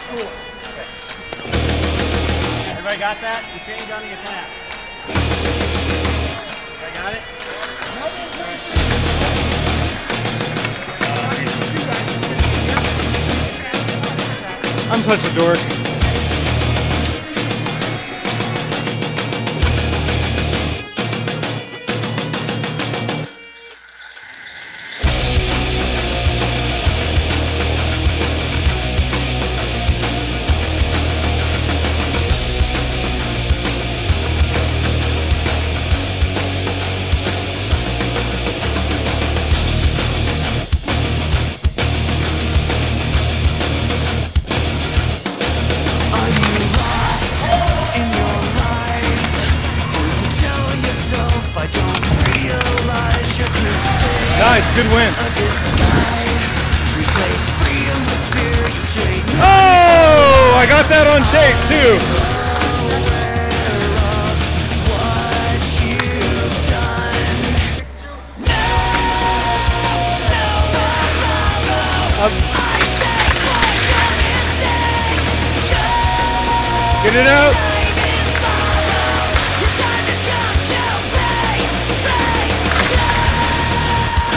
school. Everybody got that? You change on your pass. I got it? I'm such a dork. Nice, good win. A disguise. Replace freedom with fear. You trade Oh, I got that on tape too. what you've done. Get it out.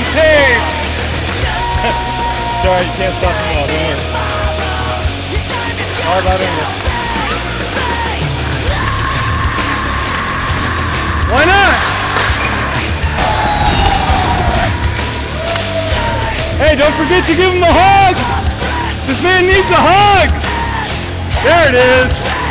on tape. Sorry, you can't stop me now. Don't All about English. Why not? Hey, don't forget to give him a hug. This man needs a hug. There it is.